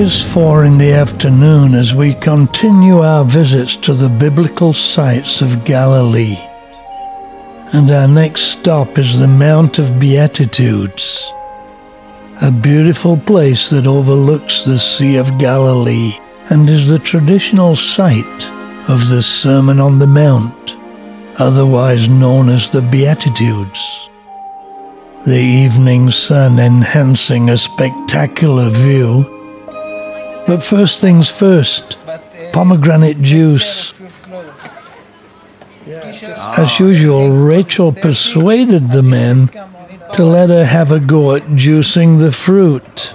is four in the afternoon as we continue our visits to the biblical sites of Galilee. And our next stop is the Mount of Beatitudes, a beautiful place that overlooks the Sea of Galilee and is the traditional site of the Sermon on the Mount, otherwise known as the Beatitudes. The evening sun enhancing a spectacular view but first things first, pomegranate juice. As usual, Rachel persuaded the men to let her have a go at juicing the fruit.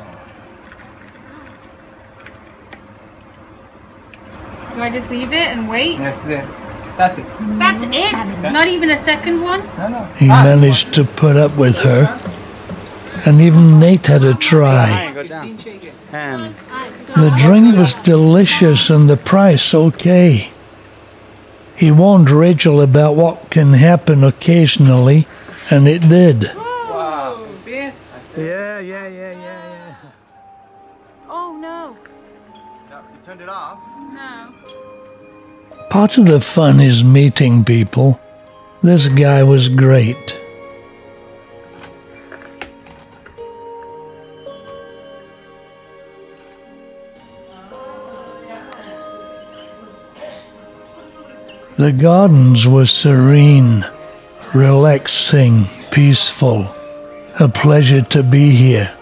Do I just leave it and wait? That's it. That's it. That's it? Not even a second one? No, no. He Ah, managed to put up with her, and even Nate had a try. Go down. And The drink was delicious and the price okay. He warned Rachel about what can happen occasionally, and it did. Wow. You see it? yeah, yeah, yeah, yeah, yeah. Oh no. You turned it off. No. Part of the fun is meeting people. This guy was great. The gardens were serene, relaxing, peaceful. A pleasure to be here.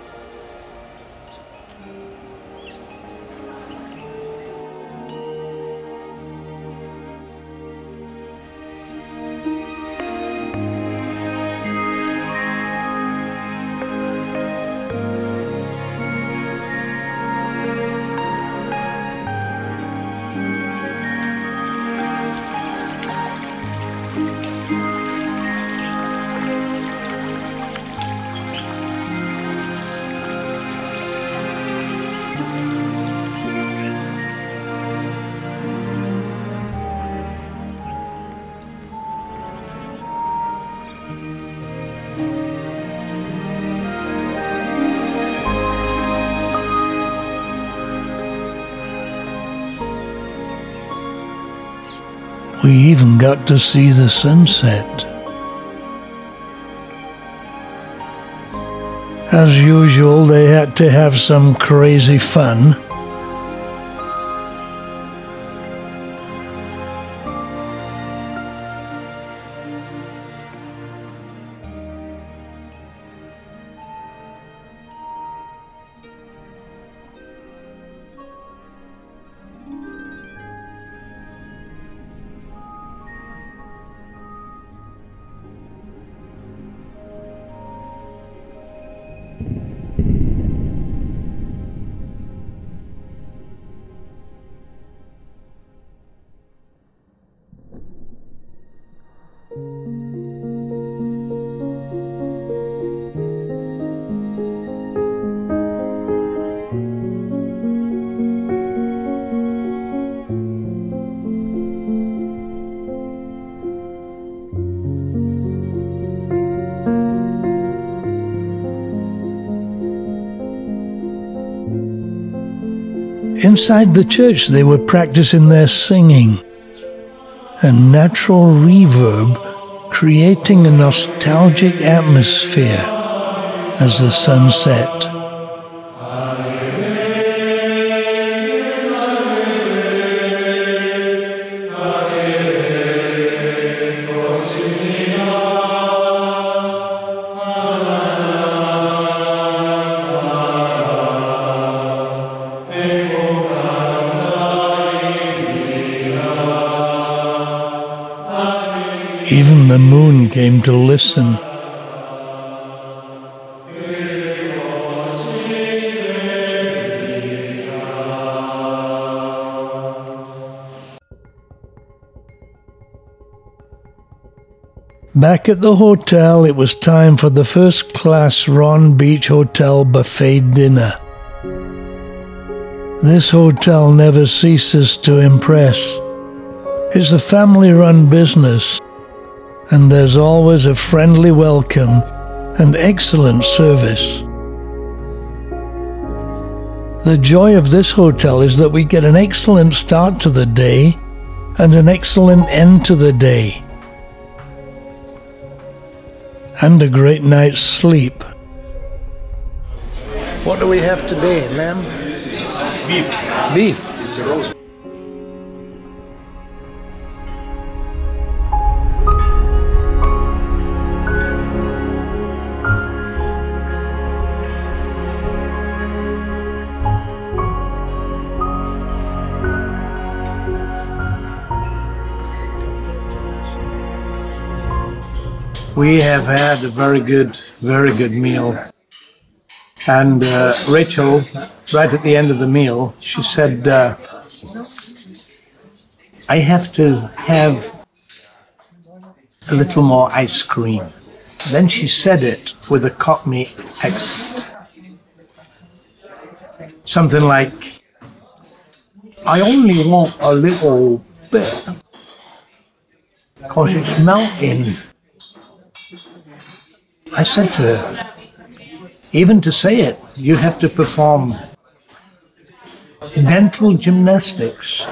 We even got to see the sunset. As usual, they had to have some crazy fun. Inside the church, they were practicing their singing. A natural reverb creating a nostalgic atmosphere as the sun set. Even the moon came to listen. Back at the hotel, it was time for the first class Ron Beach Hotel buffet dinner. This hotel never ceases to impress. It's a family run business, and there's always a friendly welcome and excellent service. The joy of this hotel is that we get an excellent start to the day and an excellent end to the day. And a great night's sleep. What do we have today, lamb? Beef. Beef. We have had a very good, very good meal. And uh, Rachel, right at the end of the meal, she said, uh, I have to have a little more ice cream. Then she said it with a Cockney accent. Something like, I only want a little bit because it's melting. I said to her, even to say it, you have to perform dental gymnastics.